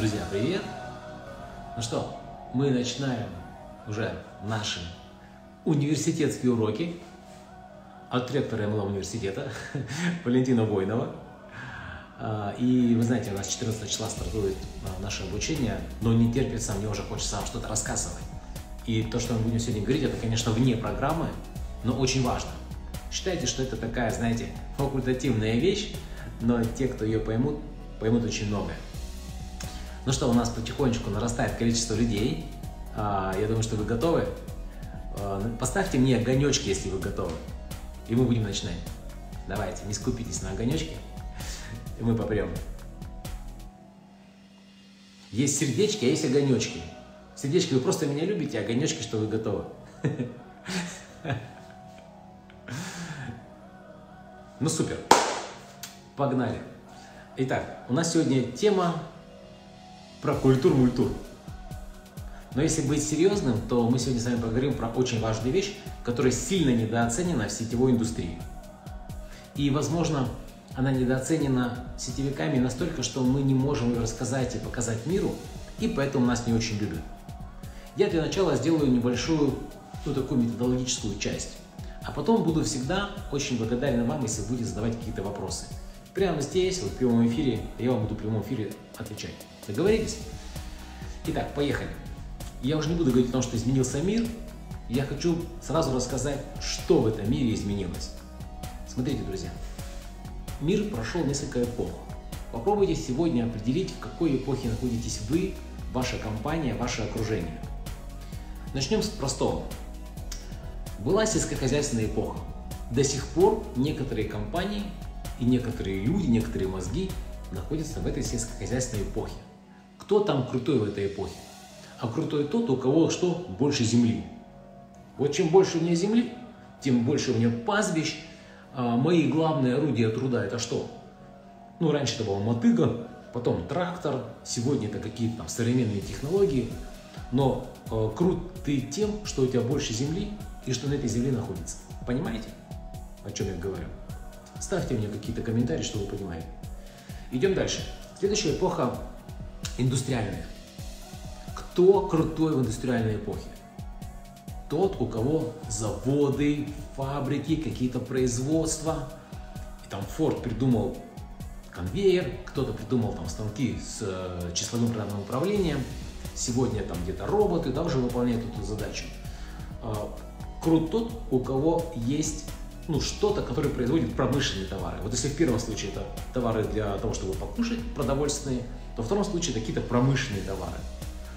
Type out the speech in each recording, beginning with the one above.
Друзья, привет! Ну что, мы начинаем уже наши университетские уроки от ректора МЛА университета Валентина Войнова. А, и вы знаете, у нас 14 числа стартует а, наше обучение, но не терпится, мне уже хочется вам что-то рассказывать. И то, что мы будем сегодня говорить, это, конечно, вне программы, но очень важно. Считайте, что это такая, знаете, факультативная вещь, но те, кто ее поймут, поймут очень многое. Ну что, у нас потихонечку нарастает количество людей. А, я думаю, что вы готовы. А, поставьте мне огонечки, если вы готовы. И мы будем начинать. Давайте, не скупитесь на огонечки. И мы попрем. Есть сердечки, а есть огонечки. Сердечки, вы просто меня любите, а огонечки, что вы готовы. Ну супер. Погнали. Итак, у нас сегодня тема про культур-мультур. Но если быть серьезным, то мы сегодня с вами поговорим про очень важную вещь, которая сильно недооценена в сетевой индустрии. И, возможно, она недооценена сетевиками настолько, что мы не можем ее рассказать и показать миру, и поэтому нас не очень любят. Я для начала сделаю небольшую, ну, такую методологическую часть. А потом буду всегда очень благодарен вам, если будете задавать какие-то вопросы. Прямо здесь, вот в прямом эфире, я вам буду в прямом эфире отвечать. Договорились? Итак, поехали. Я уже не буду говорить о том, что изменился мир. Я хочу сразу рассказать, что в этом мире изменилось. Смотрите, друзья. Мир прошел несколько эпох. Попробуйте сегодня определить, в какой эпохе находитесь вы, ваша компания, ваше окружение. Начнем с простого. Была сельскохозяйственная эпоха. До сих пор некоторые компании и некоторые люди, некоторые мозги находятся в этой сельскохозяйственной эпохе. Кто там крутой в этой эпохе? А крутой тот, у кого что больше земли. Вот чем больше у меня земли, тем больше у меня пастбищ. А мои главные орудия труда это что? Ну, раньше это была мотыга, потом трактор, сегодня это какие-то там современные технологии. Но э, крут ты тем, что у тебя больше земли, и что на этой земле находится. Понимаете, о чем я говорю? Ставьте мне какие-то комментарии, что вы понимаете. Идем дальше. Следующая эпоха индустриальная. Кто крутой в индустриальной эпохе? Тот, у кого заводы, фабрики, какие-то производства. И там Форд придумал конвейер, кто-то придумал там станки с э, числовым программным управлением. Сегодня там где-то роботы да, уже выполняют эту задачу. А, крут тот, у кого есть ну, что-то, которое производит промышленные товары. Вот если в первом случае это товары для того, чтобы покушать, продовольственные, то в втором случае это какие-то промышленные товары.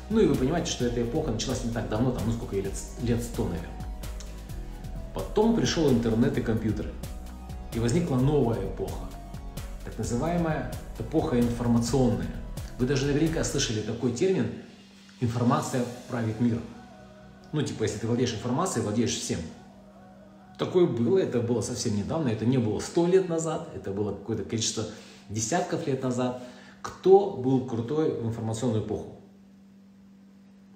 Ну и вы понимаете, что эта эпоха началась не так давно, там, ну сколько лет, лет 100, наверное. Потом пришел интернет и компьютеры. И возникла новая эпоха. Так называемая эпоха информационная. Вы даже наверняка слышали такой термин «информация правит миром». Ну, типа, если ты владеешь информацией, владеешь всем. Такое было, это было совсем недавно, это не было сто лет назад, это было какое-то количество десятков лет назад. Кто был крутой в информационную эпоху?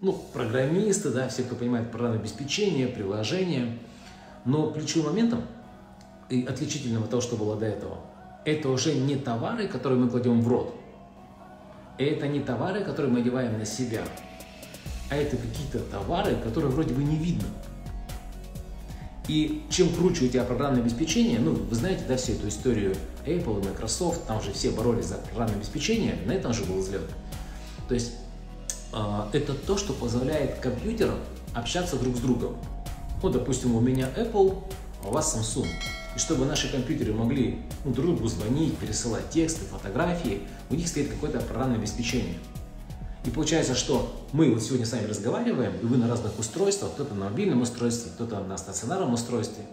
Ну, программисты, да, все, кто понимает программное обеспечение, приложения. Но ключевым моментом и отличительным от того, что было до этого, это уже не товары, которые мы кладем в рот. Это не товары, которые мы одеваем на себя а это какие-то товары, которые вроде бы не видно. И чем круче у тебя программное обеспечение, ну, вы знаете, да, всю эту историю Apple и Microsoft, там же все боролись за программное обеспечение, на этом же был взлет. То есть э, это то, что позволяет компьютерам общаться друг с другом. Вот, допустим, у меня Apple, а у вас Samsung. И чтобы наши компьютеры могли ну, друг другу звонить, пересылать тексты, фотографии, у них стоит какое-то программное обеспечение. И получается, что мы вот сегодня с вами разговариваем, и вы на разных устройствах, кто-то на мобильном устройстве, кто-то на стационарном устройстве.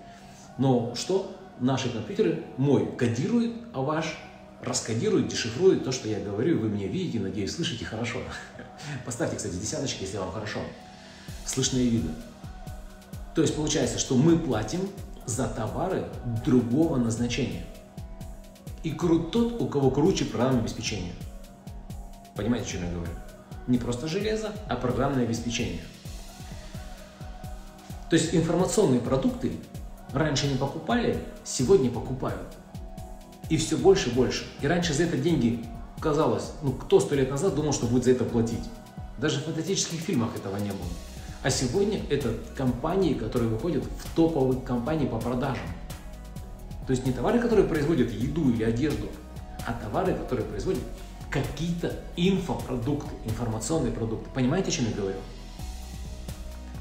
Но что? Наши компьютеры, мой кодирует, а ваш раскодирует, дешифрует то, что я говорю, вы меня видите, надеюсь, слышите хорошо. Поставьте, кстати, десяточки, если вам хорошо. Слышно и видно. То есть получается, что мы платим за товары другого назначения. И крут тот, у кого круче программное обеспечение. Понимаете, о чем я говорю? Не просто железо, а программное обеспечение. То есть информационные продукты раньше не покупали, сегодня покупают. И все больше и больше. И раньше за это деньги казалось, ну кто сто лет назад думал, что будет за это платить? Даже в фантастических фильмах этого не было. А сегодня это компании, которые выходят в топовые компании по продажам. То есть не товары, которые производят еду или одежду, а товары, которые производят какие-то инфопродукты, информационные продукты. Понимаете, о чем я говорю?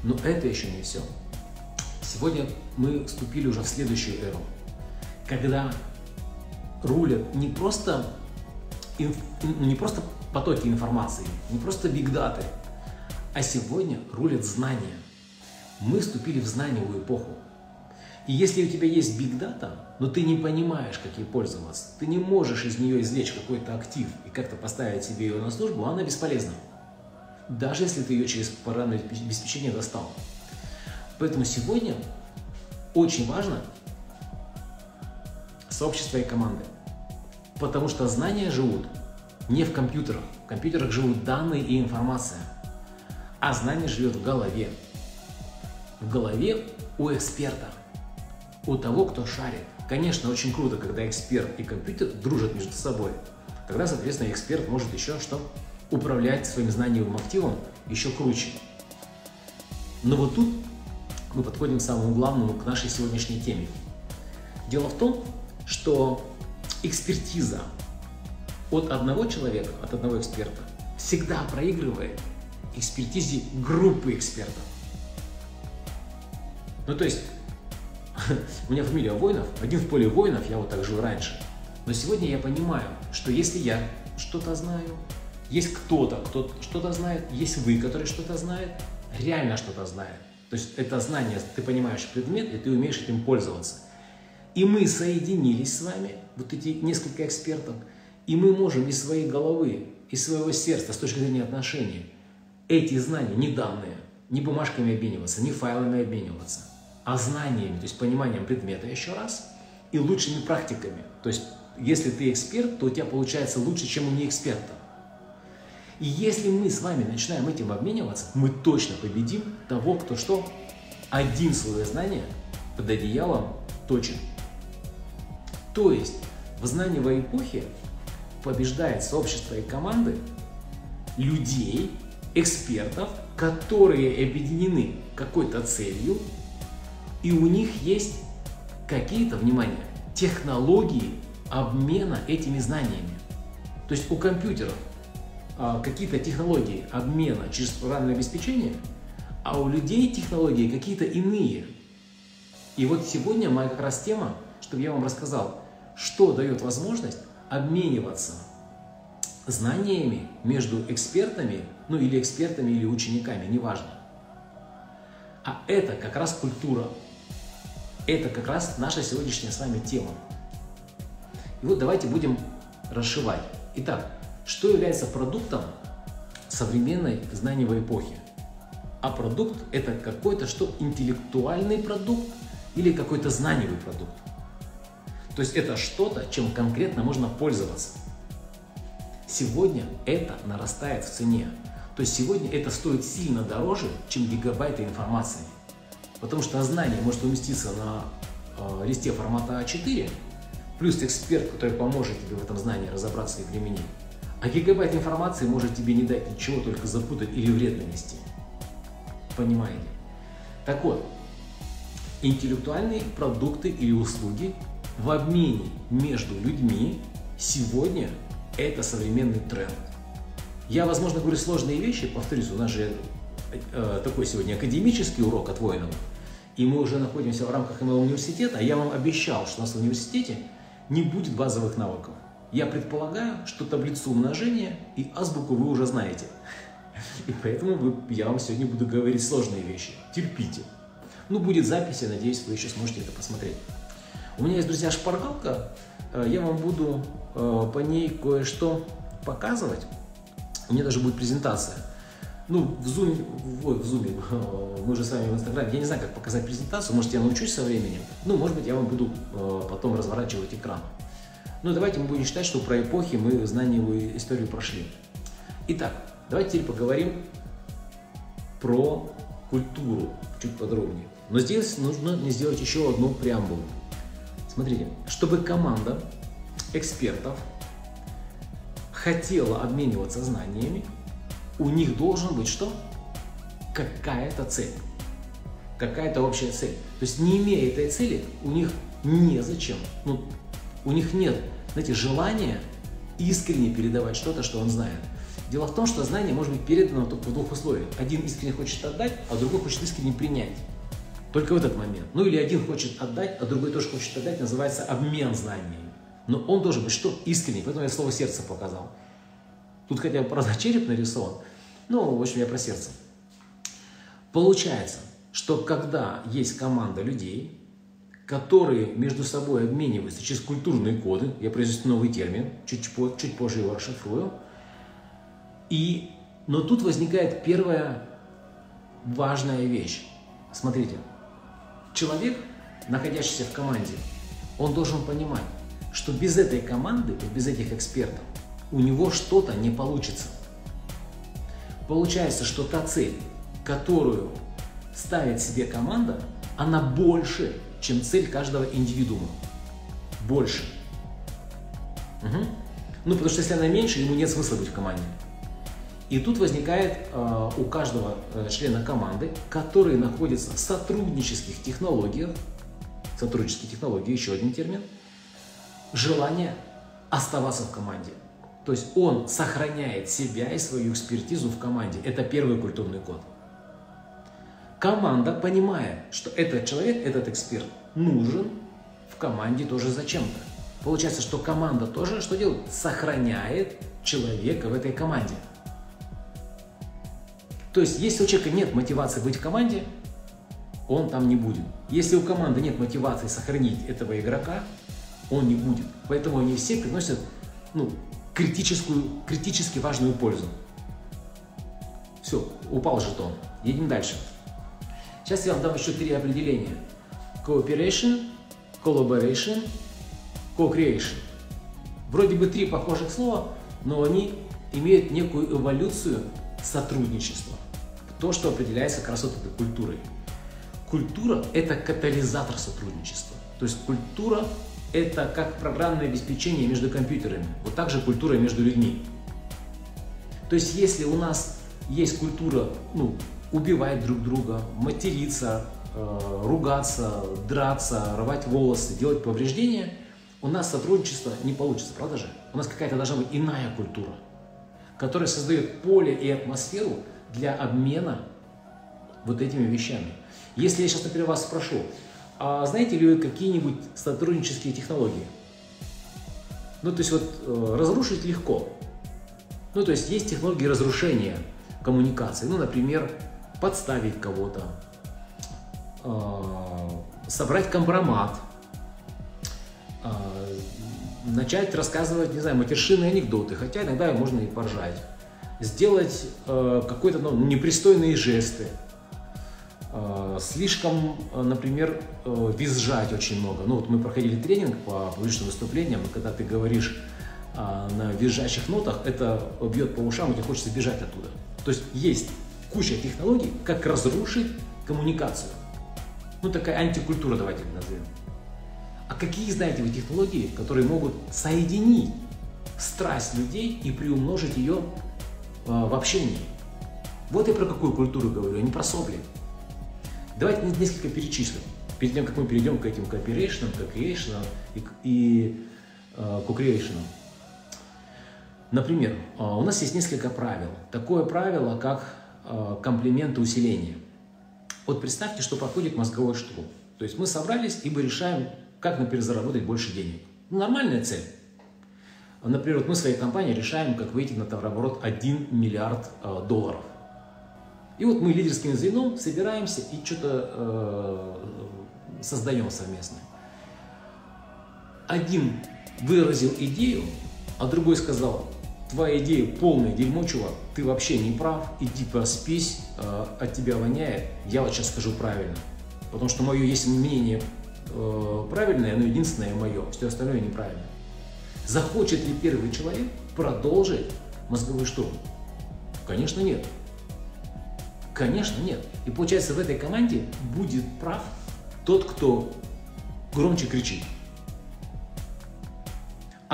Но это еще не все. Сегодня мы вступили уже в следующую эру, когда рулят не просто, инф, не просто потоки информации, не просто бигдаты, а сегодня рулят знания. Мы вступили в знаниевую эпоху. И если у тебя есть биг дата, но ты не понимаешь, как ей пользоваться, ты не можешь из нее извлечь какой-то актив и как-то поставить себе ее на службу, она бесполезна. Даже если ты ее через программное обеспечение достал. Поэтому сегодня очень важно сообщество и команды. Потому что знания живут не в компьютерах. В компьютерах живут данные и информация. А знание живет в голове. В голове у эксперта – у того, кто шарит. Конечно, очень круто, когда эксперт и компьютер дружат между собой. Тогда, соответственно, эксперт может еще что? Управлять своим знаниевым активом еще круче. Но вот тут мы подходим к самому главному, к нашей сегодняшней теме. Дело в том, что экспертиза от одного человека, от одного эксперта, всегда проигрывает экспертизе группы экспертов. Ну, то есть у меня фамилия Воинов, один в поле воинов, я вот так жил раньше. Но сегодня я понимаю, что если я что-то знаю, есть кто-то, кто что-то знает, есть вы, который что-то знает, реально что-то знает. То есть это знание, ты понимаешь предмет, и ты умеешь этим пользоваться. И мы соединились с вами, вот эти несколько экспертов, и мы можем из своей головы, из своего сердца, с точки зрения отношений, эти знания, не данные, не бумажками обмениваться, не файлами обмениваться – а знаниями, то есть пониманием предмета еще раз, и лучшими практиками. То есть, если ты эксперт, то у тебя получается лучше, чем у неэксперта. И если мы с вами начинаем этим обмениваться, мы точно победим того, кто что, один свое знание под одеялом точен. То есть в знаниевой эпохе побеждает сообщество и команды людей, экспертов, которые объединены какой-то целью, и у них есть какие-то, внимание, технологии обмена этими знаниями. То есть у компьютеров какие-то технологии обмена через программное обеспечение, а у людей технологии какие-то иные. И вот сегодня моя как раз тема, чтобы я вам рассказал, что дает возможность обмениваться знаниями между экспертами, ну или экспертами, или учениками, неважно. А это как раз культура это как раз наша сегодняшняя с вами тема. И вот давайте будем расшивать. Итак, что является продуктом современной знаниевой эпохи? А продукт – это какой-то что? Интеллектуальный продукт или какой-то знаниевый продукт? То есть это что-то, чем конкретно можно пользоваться. Сегодня это нарастает в цене. То есть сегодня это стоит сильно дороже, чем гигабайты информации. Потому что знание может уместиться на э, листе формата А4, плюс эксперт, который поможет тебе в этом знании разобраться и применить. А гигабайт информации может тебе не дать ничего, только запутать или вред нанести. Понимаете? Так вот, интеллектуальные продукты или услуги в обмене между людьми сегодня это современный тренд. Я, возможно, говорю сложные вещи, повторюсь, у нас же э, такой сегодня академический урок от воинов, и мы уже находимся в рамках МЛ университета, а я вам обещал, что у нас в университете не будет базовых навыков. Я предполагаю, что таблицу умножения и азбуку вы уже знаете. И поэтому я вам сегодня буду говорить сложные вещи. Терпите. Ну, будет запись, я надеюсь, вы еще сможете это посмотреть. У меня есть, друзья, шпаргалка. Э, я вам буду э, по ней кое-что показывать. У меня даже будет презентация ну, в Zoom, ой, в Zoom, мы уже с вами в Инстаграме, я не знаю, как показать презентацию, может, я научусь со временем, ну, может быть, я вам буду э, потом разворачивать экран. Ну, давайте мы будем считать, что про эпохи мы знаниевую историю прошли. Итак, давайте теперь поговорим про культуру чуть подробнее. Но здесь нужно не сделать еще одну преамбулу. Смотрите, чтобы команда экспертов хотела обмениваться знаниями, у них должен быть что? Какая-то цель. Какая-то общая цель. То есть не имея этой цели, у них незачем, ну, у них нет, знаете, желания искренне передавать что-то, что он знает. Дело в том, что знание может быть передано только в двух условиях. Один искренне хочет отдать, а другой хочет искренне принять. Только в этот момент. Ну или один хочет отдать, а другой тоже хочет отдать, называется обмен знаниями. Но он должен быть что? Искренний. Поэтому я слово сердце показал. Тут хотя бы, правда, череп нарисован. Ну, в общем, я про сердце. Получается, что когда есть команда людей, которые между собой обмениваются через культурные коды, я произнесу новый термин, чуть, чуть позже его расшифрую, и, но тут возникает первая важная вещь. Смотрите, человек, находящийся в команде, он должен понимать, что без этой команды, без этих экспертов, у него что-то не получится. Получается, что та цель, которую ставит себе команда, она больше, чем цель каждого индивидуума. Больше. Угу. Ну, потому что если она меньше, ему нет смысла быть в команде. И тут возникает э, у каждого э, члена команды, который находится в сотруднических технологиях, сотруднические технологии, еще один термин, желание оставаться в команде. То есть он сохраняет себя и свою экспертизу в команде. Это первый культурный код. Команда, понимая, что этот человек, этот эксперт нужен в команде тоже зачем-то. Получается, что команда тоже что делает? Сохраняет человека в этой команде. То есть, если у человека нет мотивации быть в команде, он там не будет. Если у команды нет мотивации сохранить этого игрока, он не будет. Поэтому они все приносят ну, критическую, критически важную пользу. Все, упал жетон. Едем дальше. Сейчас я вам дам еще три определения. Cooperation, Collaboration, Co-creation. Вроде бы три похожих слова, но они имеют некую эволюцию сотрудничества то, что определяется как раз вот этой культурой. Культура – это катализатор сотрудничества. То есть культура – это как программное обеспечение между компьютерами, вот так же культура между людьми. То есть если у нас есть культура ну, убивать друг друга, материться, э, ругаться, драться, рвать волосы, делать повреждения, у нас сотрудничество не получится, правда же? У нас какая-то должна быть иная культура, которая создает поле и атмосферу для обмена вот этими вещами. Если я сейчас, например, вас спрошу, а знаете ли вы какие-нибудь сотруднические технологии? Ну, то есть вот э, разрушить легко. Ну, то есть есть технологии разрушения коммуникации. Ну, например, подставить кого-то, э, собрать компромат, э, начать рассказывать, не знаю, матершинные анекдоты, хотя иногда можно и поржать сделать э, какой-то ну, непристойные жесты, слишком, например, визжать очень много. Ну вот мы проходили тренинг по публичным выступлениям, и когда ты говоришь на визжащих нотах, это бьет по ушам, и тебе хочется бежать оттуда. То есть есть куча технологий, как разрушить коммуникацию. Ну такая антикультура, давайте назовем. А какие знаете вы технологии, которые могут соединить страсть людей и приумножить ее а, в общении. Вот я про какую культуру говорю, а не про сопли. Давайте несколько перечислим. Перед тем, как мы перейдем к этим cooperation, co-creation и, и uh, co-creation. Например, uh, у нас есть несколько правил. Такое правило, как uh, комплименты усиления. Вот представьте, что проходит мозговой штурм. То есть мы собрались и мы решаем, как, например, заработать больше денег. Ну, нормальная цель. Например, вот мы своей компании решаем, как выйти на товарооборот 1 миллиард э, долларов. И вот мы лидерским звеном собираемся и что-то э, создаем совместно. Один выразил идею, а другой сказал, твоя идея полное дерьмо, чувак, ты вообще не прав, иди поспись, э, от тебя воняет, я вот сейчас скажу правильно. Потому что мое есть мнение э, правильное, но единственное мое, все остальное неправильно. Захочет ли первый человек продолжить мозговой штурм? Конечно, нет. Конечно, нет. И получается, в этой команде будет прав тот, кто громче кричит.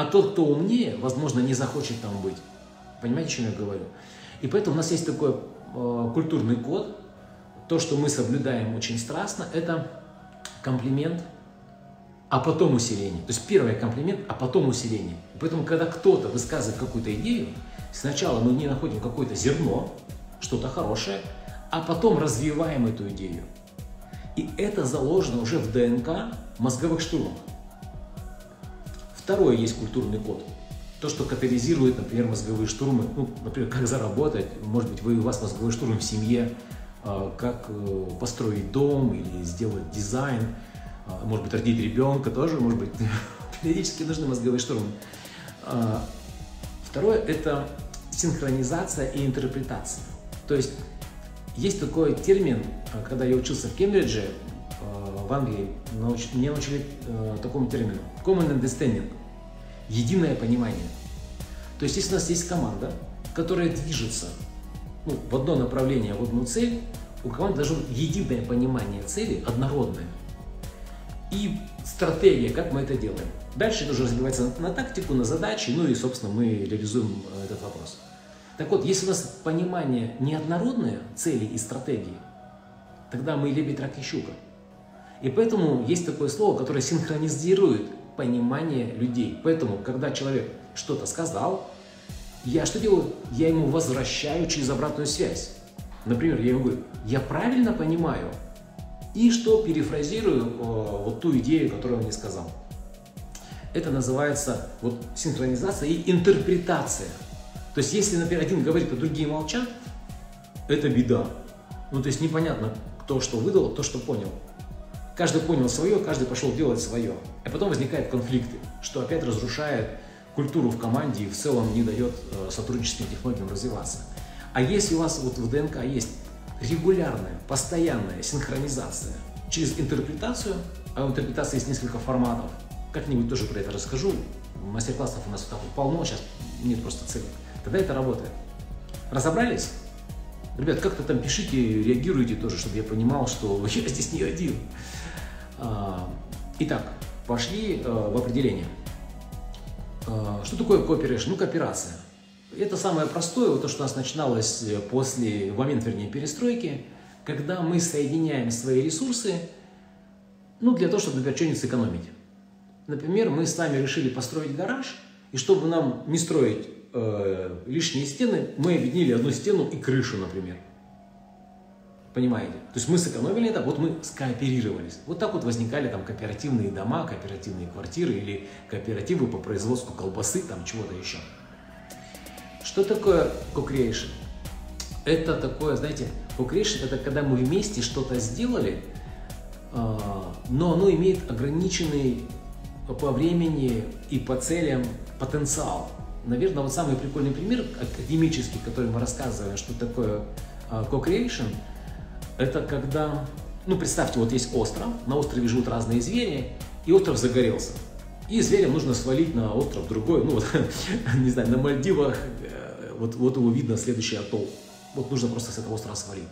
А тот, кто умнее, возможно, не захочет там быть. Понимаете, о чем я говорю? И поэтому у нас есть такой э, культурный код. То, что мы соблюдаем очень страстно, это комплимент, а потом усиление. То есть первый комплимент, а потом усиление. Поэтому, когда кто-то высказывает какую-то идею, сначала мы не находим какое-то зерно, что-то хорошее, а потом развиваем эту идею. И это заложено уже в ДНК мозговых штурмов. Второе есть культурный код. То, что катализирует, например, мозговые штурмы, ну, например, как заработать, может быть, вы, у вас мозговой штурм в семье, а, как э, построить дом или сделать дизайн, а, может быть, родить ребенка тоже, может быть, периодически нужны мозговые штурмы. А, второе – это синхронизация и интерпретация. То есть есть такой термин, когда я учился в Кембридже, в Англии, науч, меня научили э, такому термину – common understanding – единое понимание. То есть если у нас есть команда, которая движется ну, в одно направление, в одну цель, у команды должно быть единое понимание цели, однородное. И стратегия, как мы это делаем. Дальше это уже разбивается на, на тактику, на задачи, ну и, собственно, мы реализуем э, этот вопрос. Так вот, если у нас понимание неоднородное цели и стратегии, тогда мы лебедь, рак и щука. И поэтому есть такое слово, которое синхронизирует понимание людей. Поэтому, когда человек что-то сказал, я что делаю? Я ему возвращаю через обратную связь. Например, я ему говорю, я правильно понимаю, и что перефразирую э, вот ту идею, которую он мне сказал. Это называется вот синхронизация и интерпретация. То есть, если, например, один говорит, а другие молчат, это беда. Ну, то есть непонятно, кто что выдал, кто что понял. Каждый понял свое, каждый пошел делать свое. А потом возникают конфликты, что опять разрушает культуру в команде и в целом не дает э, сотрудническим технологиям развиваться. А если у вас вот в ДНК есть регулярная, постоянная синхронизация через интерпретацию, а у интерпретации есть несколько форматов, как-нибудь тоже про это расскажу, мастер-классов у нас вот так вот полно, сейчас нет просто цели, тогда это работает. Разобрались? Ребят, как-то там пишите, реагируйте тоже, чтобы я понимал, что я здесь не один. А, итак, пошли э, в определение. А, что такое кооперация? Ну, кооперация. Это самое простое, вот то, что у нас начиналось э, после, в момент, вернее, перестройки, когда мы соединяем свои ресурсы, ну, для того, чтобы, например, что-нибудь сэкономить. Например, мы с вами решили построить гараж, и чтобы нам не строить э, лишние стены, мы объединили одну стену и крышу, например. Понимаете? То есть мы сэкономили это, вот мы скооперировались. Вот так вот возникали там кооперативные дома, кооперативные квартиры или кооперативы по производству колбасы, там чего-то еще. Что такое co-creation? Это такое, знаете, co-creation это когда мы вместе что-то сделали, а, но оно имеет ограниченный по времени и по целям потенциал. Наверное, вот самый прикольный пример академический, который мы рассказываем, что такое а, co-creation – это когда, ну представьте, вот есть остров, на острове живут разные звери, и остров загорелся. И зверям нужно свалить на остров другой, ну вот, не знаю, на Мальдивах, э, вот, вот его видно следующий атолл. Вот нужно просто с этого острова свалить.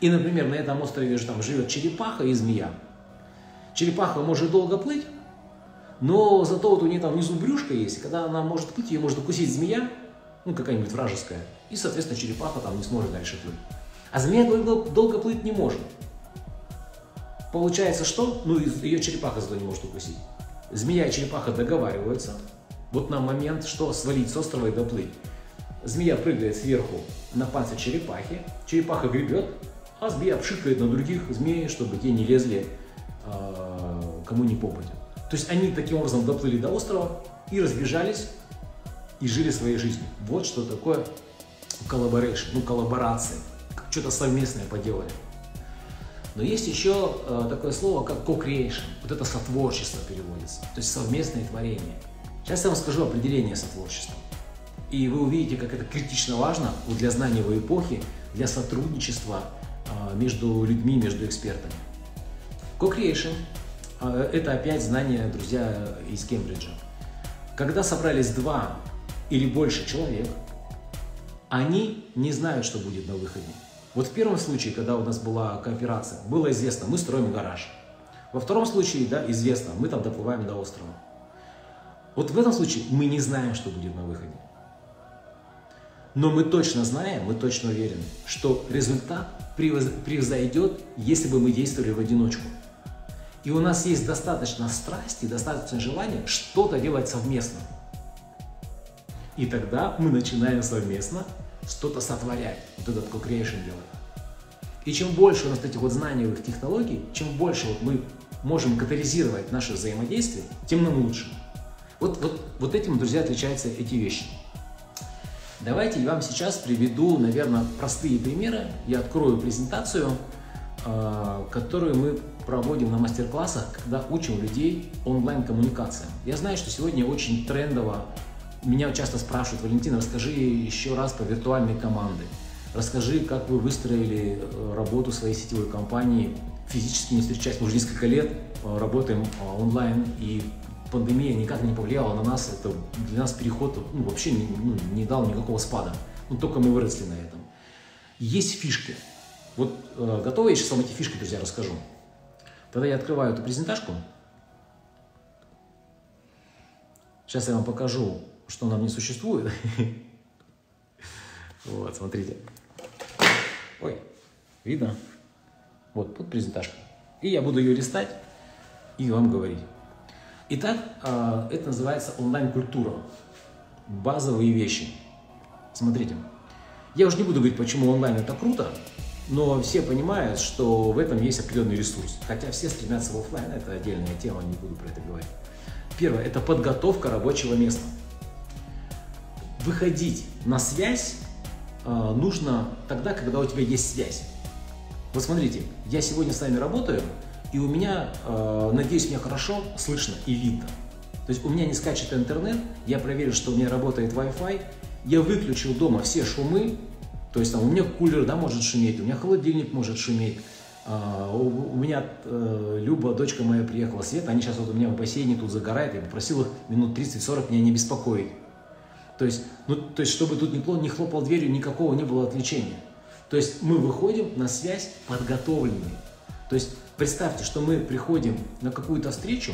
И, например, на этом острове же там живет черепаха и змея. Черепаха может долго плыть, но зато вот у нее там внизу брюшка есть, когда она может плыть, ее может укусить змея, ну какая-нибудь вражеская, и, соответственно, черепаха там не сможет дальше плыть. А змея долго, долго плыть не может. Получается что? Ну, ее черепаха зато не может укусить. Змея и черепаха договариваются. Вот на момент, что свалить с острова и доплыть. Змея прыгает сверху на панцирь черепахи, черепаха гребет, а змея пшикает на других змей, чтобы те не лезли э, кому не попадет. То есть они таким образом доплыли до острова и разбежались и жили своей жизнью. Вот что такое collaboration, ну коллаборация что-то совместное поделали. Но есть еще э, такое слово, как co-creation. Вот это сотворчество переводится, то есть совместное творение. Сейчас я вам скажу определение сотворчества. И вы увидите, как это критично важно для знания его эпохи, для сотрудничества э, между людьми, между экспертами. Co-creation э, – это опять знание, друзья, из Кембриджа. Когда собрались два или больше человек, они не знают, что будет на выходе. Вот в первом случае, когда у нас была кооперация, было известно, мы строим гараж. Во втором случае, да, известно, мы там доплываем до острова. Вот в этом случае мы не знаем, что будет на выходе. Но мы точно знаем, мы точно уверены, что результат превзойдет, если бы мы действовали в одиночку. И у нас есть достаточно страсти, достаточно желания что-то делать совместно. И тогда мы начинаем совместно что-то сотворять, вот этот co-creation делать. И чем больше у нас этих вот знаниевых технологий, чем больше вот мы можем катализировать наше взаимодействие, тем нам лучше. Вот, вот, вот этим, друзья, отличаются эти вещи. Давайте я вам сейчас приведу, наверное, простые примеры. Я открою презентацию, а, которую мы проводим на мастер-классах, когда учим людей онлайн-коммуникациям. Я знаю, что сегодня очень трендово. Меня часто спрашивают, Валентин, расскажи еще раз про виртуальные команды. Расскажи, как вы выстроили э, работу своей сетевой компании, физически не встречаясь. Мы уже несколько лет э, работаем э, онлайн, и пандемия никак не повлияла на нас. Это для нас переход ну, вообще не, ну, не дал никакого спада. Ну, только мы выросли на этом. Есть фишки. Вот э, готовы? Я сейчас вам эти фишки, друзья, расскажу. Тогда я открываю эту презентажку. Сейчас я вам покажу, что нам не существует. Вот, смотрите. Ой, видно? Вот, тут презентажка. И я буду ее листать и вам говорить. Итак, а, это называется онлайн-культура. Базовые вещи. Смотрите, я уже не буду говорить, почему онлайн это круто, но все понимают, что в этом есть определенный ресурс. Хотя все стремятся в офлайн, это отдельная тема, не буду про это говорить. Первое – это подготовка рабочего места. Выходить на связь э, нужно тогда, когда у тебя есть связь. Вот смотрите, я сегодня с вами работаю, и у меня, э, надеюсь, меня хорошо слышно и видно. То есть у меня не скачет интернет, я проверю, что у меня работает Wi-Fi, я выключил дома все шумы, то есть там у меня кулер да, может шуметь, у меня холодильник может шуметь, Uh, у, у меня uh, Люба, дочка моя, приехала, Света, они сейчас вот у меня в бассейне тут загорают, я попросил их минут 30-40 меня не беспокоить. То есть, ну, то есть, чтобы тут не, хлопал дверью, никакого не было отвлечения. То есть мы выходим на связь подготовленными. То есть Представьте, что мы приходим на какую-то встречу,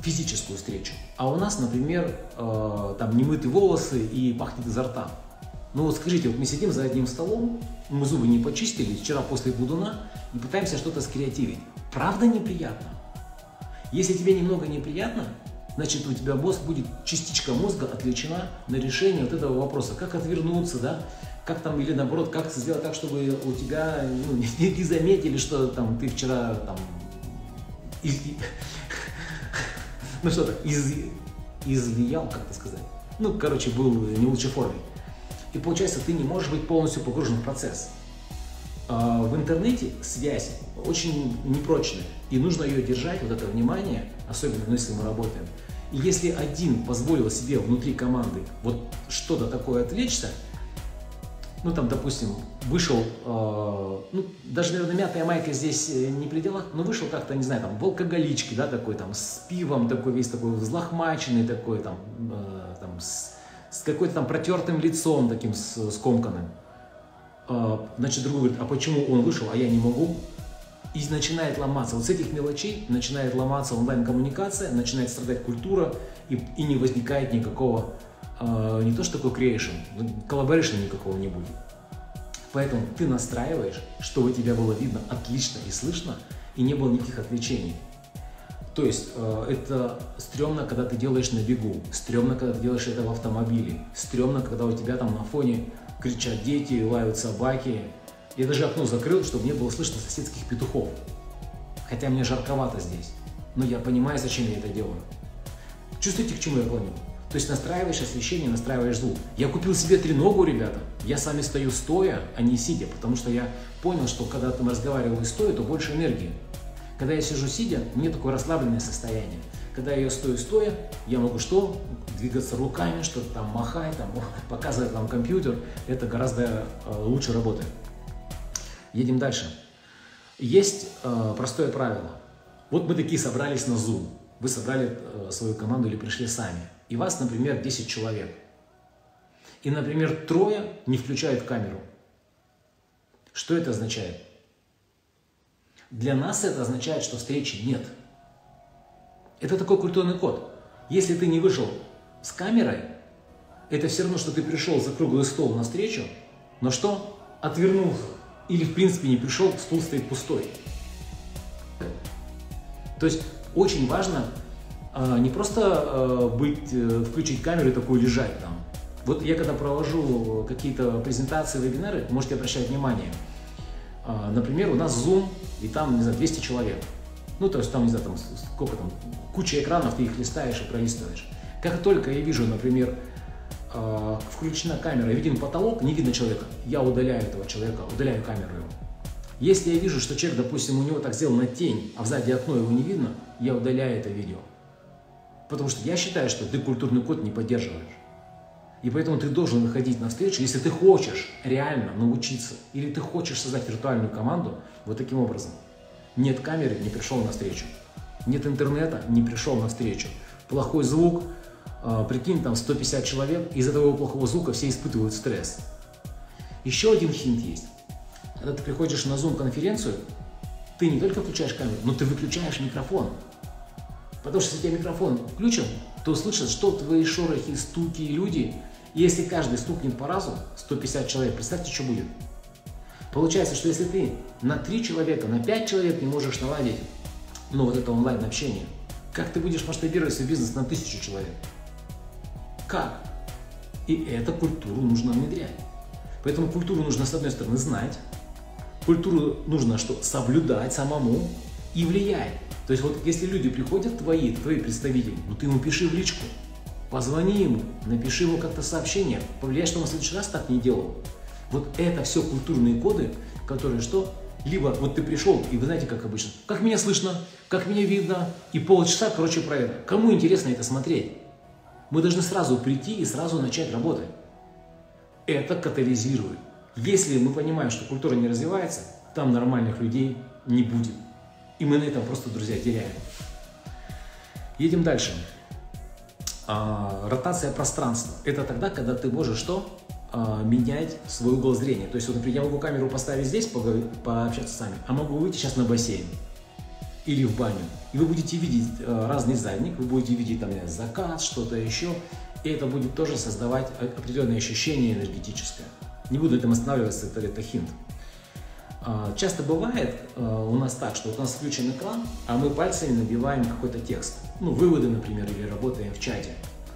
физическую встречу, а у нас, например, э, там немытые волосы и пахнет изо рта. Ну вот скажите, вот мы сидим за одним столом, мы зубы не почистили вчера после будуна и пытаемся что-то скреативить. Правда неприятно? Если тебе немного неприятно, значит у тебя мозг будет, частичка мозга отвлечена на решение вот этого вопроса. Как отвернуться, да? как там, или наоборот, как сделать так, чтобы у тебя ну, не, не заметили, что там ты вчера там из, ну что то из, излиял, как это сказать. Ну, короче, был не в лучшей форме. И получается, ты не можешь быть полностью погружен в процесс. А в интернете связь очень непрочная, и нужно ее держать, вот это внимание, особенно ну, если мы работаем. И если один позволил себе внутри команды вот что-то такое отвлечься, ну там, допустим, вышел, э, ну даже, наверное, мятая майка здесь э, не при делах, но вышел как-то, не знаю, там, в алкоголичке, да, такой там, с пивом, такой весь такой взлохмаченный, такой там, э, там с, с какой-то там протертым лицом таким с, скомканным. Э, значит, другой говорит, а почему он вышел, а я не могу? И начинает ломаться. Вот с этих мелочей начинает ломаться онлайн-коммуникация, начинает страдать культура, и, и не возникает никакого э, не то что такое creation, collaboration никакого не будет. Поэтому ты настраиваешь, чтобы тебя было видно отлично и слышно, и не было никаких отвлечений. То есть э, это стрёмно, когда ты делаешь на бегу, стрёмно, когда ты делаешь это в автомобиле, стрёмно, когда у тебя там на фоне кричат дети, лают собаки. Я даже окно закрыл, чтобы не было слышно соседских петухов. Хотя мне жарковато здесь. Но я понимаю, зачем я это делаю. Чувствуете, к чему я клоню? То есть настраиваешь освещение, настраиваешь звук. Я купил себе треногу, ребята. Я с вами стою стоя, а не сидя, потому что я понял, что когда ты разговаривал и стоя, то больше энергии. Когда я сижу сидя, мне такое расслабленное состояние. Когда я стою стоя, я могу что? Двигаться руками, что-то там махать, там, показывать вам компьютер. Это гораздо э, лучше работает. Едем дальше. Есть э, простое правило. Вот мы такие собрались на Zoom. Вы собрали э, свою команду или пришли сами и вас, например, 10 человек, и, например, трое не включают камеру, что это означает? Для нас это означает, что встречи нет. Это такой культурный код. Если ты не вышел с камерой, это все равно, что ты пришел за круглый стол на встречу, но что? Отвернулся. Или в принципе не пришел, стул стоит пустой. То есть очень важно а, не просто а, быть, э, включить камеру и такой лежать там. Вот я когда провожу какие-то презентации, вебинары, можете обращать внимание. А, например, у нас Zoom, и там, не знаю, 200 человек. Ну, то есть там, не знаю, там сколько там, куча экранов, ты их листаешь и пролистываешь. Как только я вижу, например, включена камера, виден потолок, не видно человека, я удаляю этого человека, удаляю камеру его. Если я вижу, что человек, допустим, у него так сделана тень, а сзади окно его не видно, я удаляю это видео. Потому что я считаю, что ты культурный код не поддерживаешь. И поэтому ты должен выходить на встречу, если ты хочешь реально научиться, или ты хочешь создать виртуальную команду, вот таким образом. Нет камеры, не пришел на встречу. Нет интернета, не пришел на встречу. Плохой звук, э, прикинь, там 150 человек, из-за того плохого звука все испытывают стресс. Еще один хинт есть. Когда ты приходишь на Zoom-конференцию, ты не только включаешь камеру, но ты выключаешь микрофон. Потому что если у тебя микрофон включен, то услышат, что твои шорохи, стуки, люди. И если каждый стукнет по разу, 150 человек, представьте, что будет. Получается, что если ты на 3 человека, на 5 человек не можешь наладить, ну, вот это онлайн-общение, как ты будешь масштабировать свой бизнес на тысячу человек? Как? И эту культуру нужно внедрять. Поэтому культуру нужно, с одной стороны, знать, Культуру нужно что? Соблюдать самому и влиять. То есть вот если люди приходят твои, твои представители, ну ты ему пиши в личку, позвони ему, напиши ему как-то сообщение, повлияй, что он в следующий раз так не делал. Вот это все культурные коды, которые что? Либо вот ты пришел, и вы знаете, как обычно, как меня слышно, как меня видно, и полчаса, короче, про это. Кому интересно это смотреть? Мы должны сразу прийти и сразу начать работать. Это катализирует. Если мы понимаем, что культура не развивается, там нормальных людей не будет. И мы на этом просто, друзья, теряем. Едем дальше. А, ротация пространства. Это тогда, когда ты можешь что? А, менять свой угол зрения. То есть, вот, например, я могу камеру поставить здесь, пообщаться с вами, а могу выйти сейчас на бассейн или в баню. И вы будете видеть а, разный задник, вы будете видеть там закат, что-то еще. И это будет тоже создавать определенное ощущение энергетическое. Не буду этом останавливаться, это, это хинт. А, часто бывает а, у нас так, что вот у нас включен экран, а мы пальцами набиваем какой-то текст. Ну, выводы, например, или работаем в чате.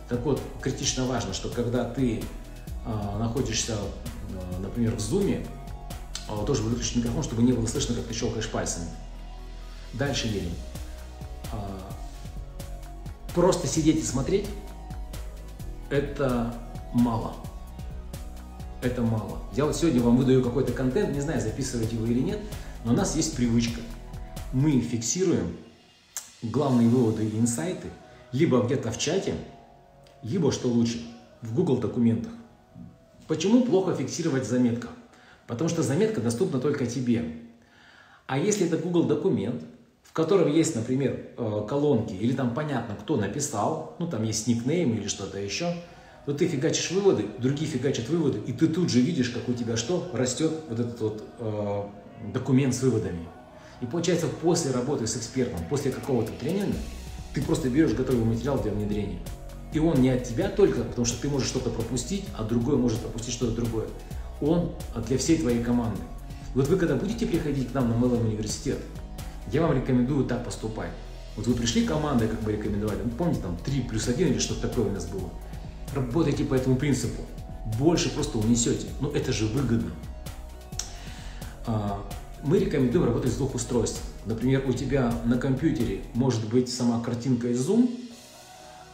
Так вот, критично важно, что когда ты а, находишься, например, в зуме, тоже выключить микрофон, чтобы не было слышно, как ты щелкаешь пальцами. Дальше едем. Просто сидеть и смотреть – это мало это мало. Я вот сегодня вам выдаю какой-то контент, не знаю, записывать его или нет, но у нас есть привычка. Мы фиксируем главные выводы и инсайты либо где-то в чате, либо, что лучше, в Google документах. Почему плохо фиксировать в заметках? Потому что заметка доступна только тебе. А если это Google документ, в котором есть, например, э, колонки, или там понятно, кто написал, ну там есть никнейм или что-то еще, то ты фигачишь выводы, другие фигачат выводы, и ты тут же видишь, как у тебя что? Растет вот этот вот э, документ с выводами. И получается, после работы с экспертом, после какого-то тренинга, ты просто берешь готовый материал для внедрения. И он не от тебя только, потому что ты можешь что-то пропустить, а другой может пропустить что-то другое. Он для всей твоей команды. Вот вы когда будете приходить к нам на MLM университет, я вам рекомендую так поступать. Вот вы пришли командой, как бы рекомендовали, ну, помните, там 3 плюс 1 или что-то такое у нас было. Работайте по этому принципу. Больше просто унесете. Ну, это же выгодно. А, мы рекомендуем работать с двух устройств. Например, у тебя на компьютере может быть сама картинка из Zoom,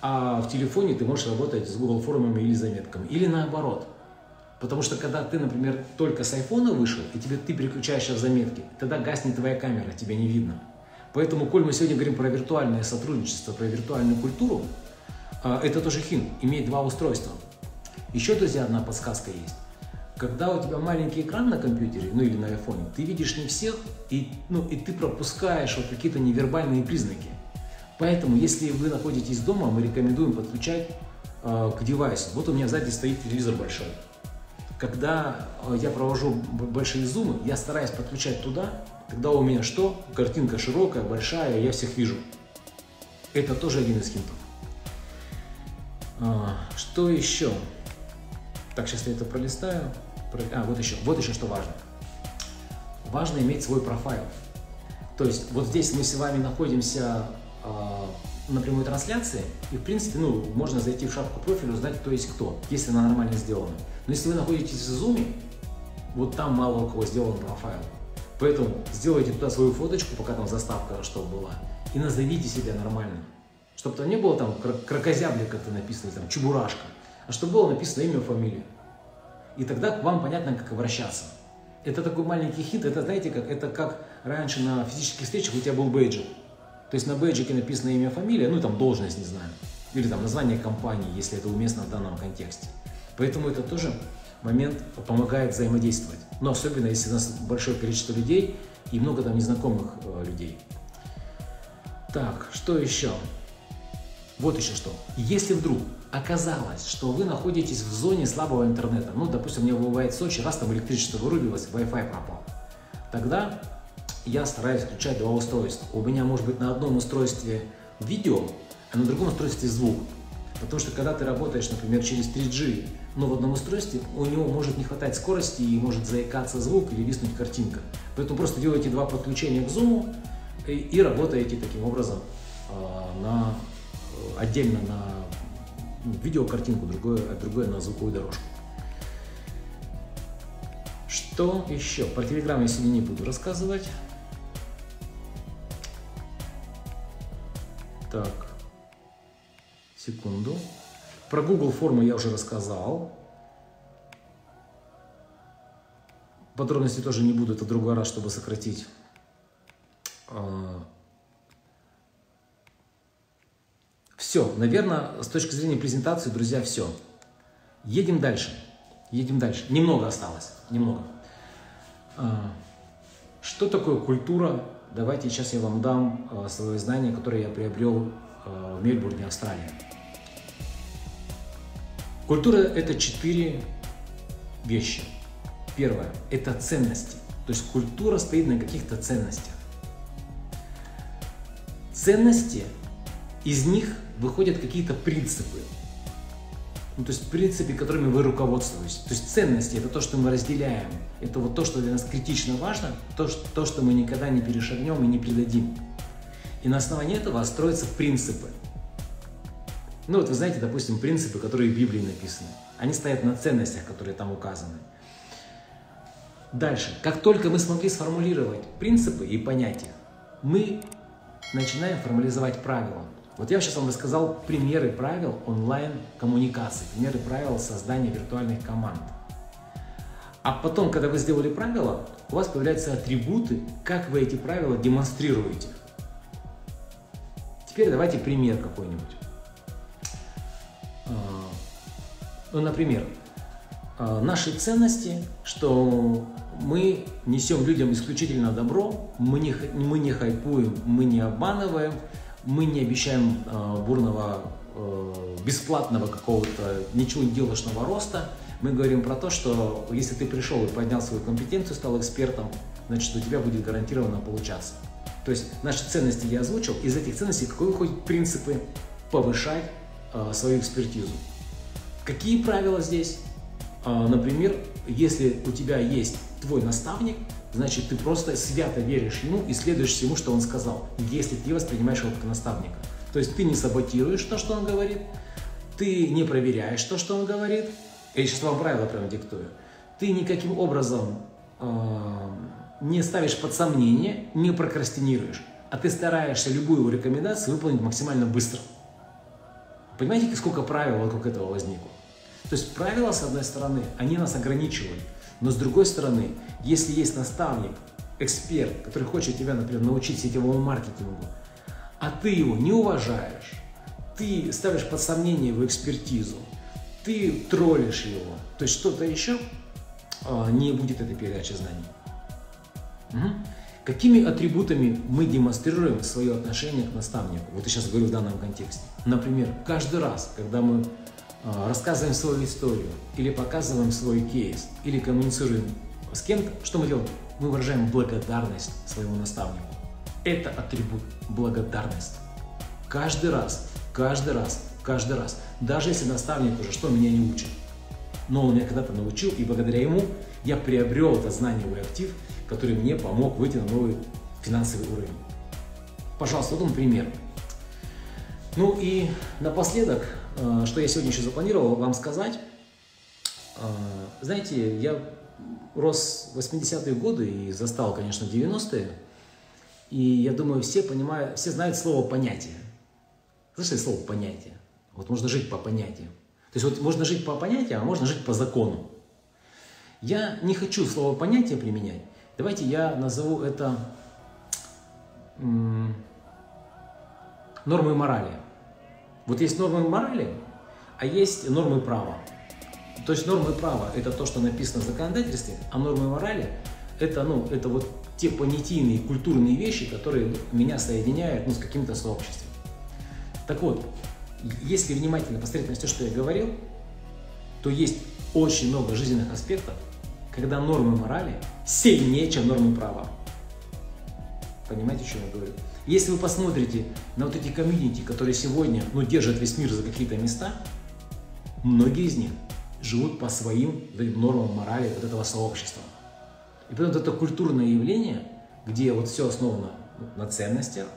а в телефоне ты можешь работать с Google формами или заметками. Или наоборот. Потому что когда ты, например, только с айфона вышел, и тебе, ты переключаешься в заметки, тогда гаснет твоя камера, тебя не видно. Поэтому, коль мы сегодня говорим про виртуальное сотрудничество, про виртуальную культуру, а, это тоже хин, имеет два устройства. Еще, друзья, одна подсказка есть. Когда у тебя маленький экран на компьютере, ну или на айфоне, ты видишь не всех, и, ну, и ты пропускаешь вот какие-то невербальные признаки. Поэтому, если вы находитесь дома, мы рекомендуем подключать э, к девайсу. Вот у меня сзади стоит телевизор большой. Когда э, я провожу большие зумы, я стараюсь подключать туда, когда у меня что? Картинка широкая, большая, я всех вижу. Это тоже один из хинтов. А, что еще? Так, сейчас я это пролистаю. А, вот еще. Вот еще что важно. Важно иметь свой профайл. То есть вот здесь мы с вами находимся э, на прямой трансляции, и в принципе, ну, можно зайти в шапку профиля, узнать, кто есть кто, если она нормально сделана. Но если вы находитесь в зуме, вот там мало у кого сделан профайл. Поэтому сделайте туда свою фоточку, пока там заставка чтобы была, и назовите себя нормально. Чтобы там не было там крокозябли как-то написано, там чебурашка, а чтобы было написано имя, фамилия. И тогда вам понятно, как обращаться. Это такой маленький хит, это знаете, как это как раньше на физических встречах у тебя был бейджик. То есть на бейджике написано имя, фамилия, ну там должность, не знаю, или там название компании, если это уместно в данном контексте. Поэтому это тоже момент помогает взаимодействовать. Но особенно, если у нас большое количество людей и много там незнакомых э, людей. Так, что еще? Вот еще что. Если вдруг оказалось, что вы находитесь в зоне слабого интернета, ну, допустим, мне бывает в Сочи, раз там электричество вырубилось, Wi-Fi пропал, тогда я стараюсь включать два устройства. У меня может быть на одном устройстве видео, а на другом устройстве звук. Потому что когда ты работаешь, например, через 3G, но в одном устройстве, у него может не хватать скорости и может заикаться звук или виснуть картинка. Поэтому просто делаете два подключения к Zoom и, и работаете таким образом э, на, отдельно на видеокартинку, другое, а другое на звуковую дорожку. Что еще? Про Telegram я сегодня не буду рассказывать. Так, секунду. Про Google формы я уже рассказал. Подробности тоже не буду, это другой раз, чтобы сократить. А, все, наверное, с точки зрения презентации, друзья, все. Едем дальше. Едем дальше. Немного осталось, немного. А, что такое культура Давайте сейчас я вам дам э, свое знание, которое я приобрел э, в Мельбурне, Австралия. Культура – это четыре вещи. Первое – это ценности. То есть культура стоит на каких-то ценностях. Ценности, из них выходят какие-то принципы. Ну, то есть принципы, которыми вы руководствуетесь. То есть ценности – это то, что мы разделяем. Это вот то, что для нас критично важно, то, что, то, что мы никогда не перешагнем и не предадим. И на основании этого строятся принципы. Ну вот вы знаете, допустим, принципы, которые в Библии написаны. Они стоят на ценностях, которые там указаны. Дальше. Как только мы смогли сформулировать принципы и понятия, мы начинаем формализовать правила. Вот я сейчас вам рассказал примеры правил онлайн-коммуникации, примеры правил создания виртуальных команд. А потом, когда вы сделали правила, у вас появляются атрибуты, как вы эти правила демонстрируете. Теперь давайте пример какой-нибудь. А, ну, например, а, наши ценности, что мы несем людям исключительно добро, мы не, мы не хайпуем, мы не обманываем, мы не обещаем э, бурного, э, бесплатного какого-то, ничего не делающего роста. Мы говорим про то, что если ты пришел и поднял свою компетенцию, стал экспертом, значит, у тебя будет гарантированно получаться. То есть наши ценности я озвучил. Из этих ценностей какой выходят принципы повышать э, свою экспертизу? Какие правила здесь? Например, если у тебя есть твой наставник, значит ты просто свято веришь ему и следуешь всему, что он сказал, если ты воспринимаешь его как наставника. То есть ты не саботируешь то, что он говорит, ты не проверяешь то, что он говорит. Я сейчас вам правила прямо диктую. Ты никаким образом э, не ставишь под сомнение, не прокрастинируешь, а ты стараешься любую его рекомендацию выполнить максимально быстро. Понимаете, сколько правил вокруг этого возникло? То есть правила, с одной стороны, они нас ограничивают. Но с другой стороны, если есть наставник, эксперт, который хочет тебя, например, научить сетевому маркетингу, а ты его не уважаешь, ты ставишь под сомнение его экспертизу, ты троллишь его, то есть что-то еще, а, не будет этой передачи знаний. Угу. Какими атрибутами мы демонстрируем свое отношение к наставнику? Вот я сейчас говорю в данном контексте. Например, каждый раз, когда мы рассказываем свою историю, или показываем свой кейс, или коммуницируем с кем-то, что мы делаем? Мы выражаем благодарность своему наставнику. Это атрибут благодарность. Каждый раз, каждый раз, каждый раз. Даже если наставник уже что меня не учит. Но он меня когда-то научил, и благодаря ему я приобрел это знаниевый актив, который мне помог выйти на новый финансовый уровень. Пожалуйста, вот он пример. Ну и напоследок, что я сегодня еще запланировал вам сказать. Э, знаете, я рос в 80-е годы и застал, конечно, 90-е. И я думаю, все понимают, все знают слово понятие. Слышали слово понятие? Вот можно жить по понятиям. То есть вот можно жить по понятиям, а можно жить по закону. Я не хочу слово понятие применять. Давайте я назову это нормы морали. Вот есть нормы морали, а есть нормы права. То есть нормы права – это то, что написано в законодательстве, а нормы морали – это, ну, это вот те понятийные, культурные вещи, которые меня соединяют ну, с каким-то сообществом. Так вот, если внимательно посмотреть на все, что я говорил, то есть очень много жизненных аспектов, когда нормы морали сильнее, чем нормы права. Понимаете, о чем я говорю? Если вы посмотрите на вот эти комьюнити, которые сегодня ну, держат весь мир за какие-то места, многие из них живут по своим нормам морали вот этого сообщества. И поэтому вот это культурное явление, где вот все основано на ценностях,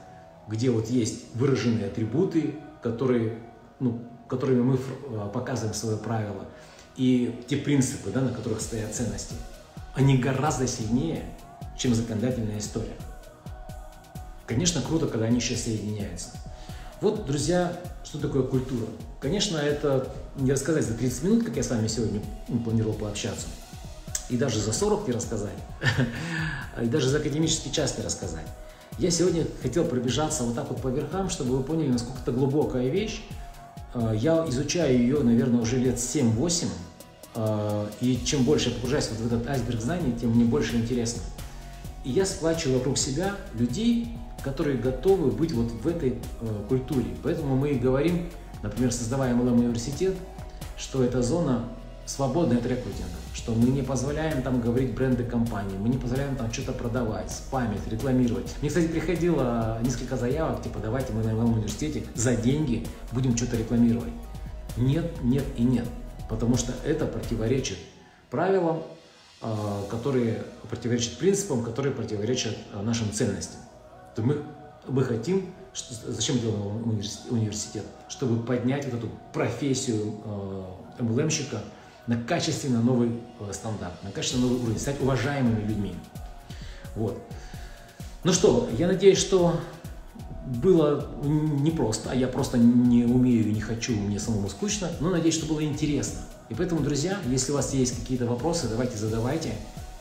где вот есть выраженные атрибуты, которые, ну, которыми мы а, показываем свои правила, и те принципы, да, на которых стоят ценности, они гораздо сильнее, чем законодательная история. Конечно, круто, когда они сейчас соединяются. Вот, друзья, что такое культура? Конечно, это не рассказать за 30 минут, как я с вами сегодня планировал пообщаться, и даже за 40 не рассказать, и даже за академический час не рассказать. Я сегодня хотел пробежаться вот так вот по верхам, чтобы вы поняли, насколько это глубокая вещь. А, я изучаю ее, наверное, уже лет 7-8, а, и чем больше я погружаюсь вот в этот айсберг знаний, тем мне больше интересно. И я сплачиваю вокруг себя людей, которые готовы быть вот в этой э, культуре. Поэтому мы говорим, например, создавая MLM университет, что это зона свободная от рекрутинга, что мы не позволяем там говорить бренды компании, мы не позволяем там что-то продавать, спамить, рекламировать. Мне, кстати, приходило несколько заявок, типа, давайте мы на MLM университете за деньги будем что-то рекламировать. Нет, нет и нет, потому что это противоречит правилам, э, которые противоречат принципам, которые противоречат э, нашим ценностям то мы, мы хотим, что, зачем делаем университет? Чтобы поднять вот эту профессию э, MLM-щика на качественно новый э, стандарт, на качественно новый уровень, стать уважаемыми людьми. Вот. Ну что, я надеюсь, что было непросто, а я просто не умею и не хочу, мне самому скучно, но надеюсь, что было интересно. И поэтому, друзья, если у вас есть какие-то вопросы, давайте задавайте,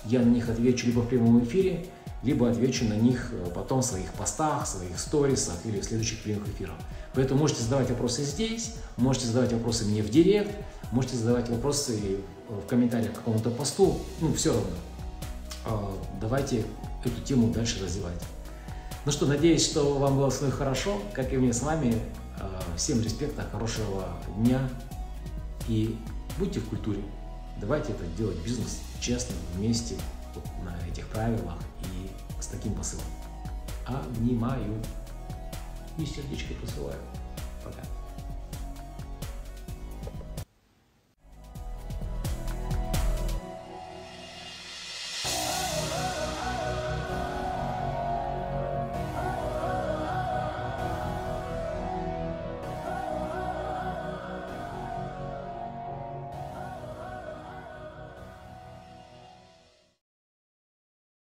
я на них отвечу либо в прямом эфире, либо отвечу на них э, потом в своих постах, своих сторисах или в следующих прямых эфирах. Поэтому можете задавать вопросы здесь, можете задавать вопросы мне в директ, можете задавать вопросы э, в комментариях к какому-то посту, ну все равно. А, давайте эту тему дальше развивать. Ну что, надеюсь, что вам было с вами хорошо, как и мне с вами. А, всем респекта, хорошего дня и будьте в культуре. Давайте это делать бизнес честно, вместе, вот на этих правилах с таким посылом. Обнимаю и сердечко посылаю.